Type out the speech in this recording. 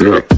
Yeah.